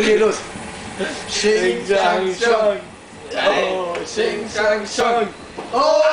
Okay, los. Xing, Shang, Shang. Oh, Shing Shang, Shang. Oh!